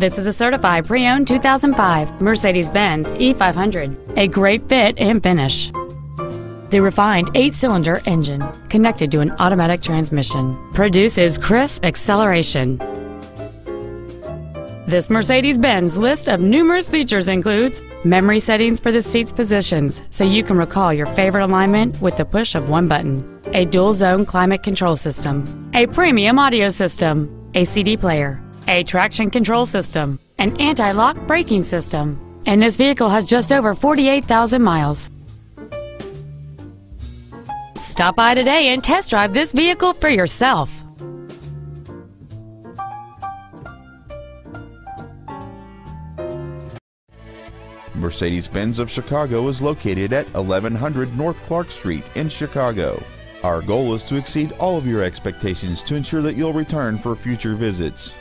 This is a certified pre-owned 2005 Mercedes-Benz E500, a great fit and finish. The refined eight-cylinder engine, connected to an automatic transmission, produces crisp acceleration. This Mercedes-Benz list of numerous features includes memory settings for the seat's positions so you can recall your favorite alignment with the push of one button, a dual-zone climate control system, a premium audio system, a CD player, a traction control system, an anti-lock braking system, and this vehicle has just over 48,000 miles. Stop by today and test drive this vehicle for yourself. Mercedes Benz of Chicago is located at 1100 North Clark Street in Chicago. Our goal is to exceed all of your expectations to ensure that you'll return for future visits.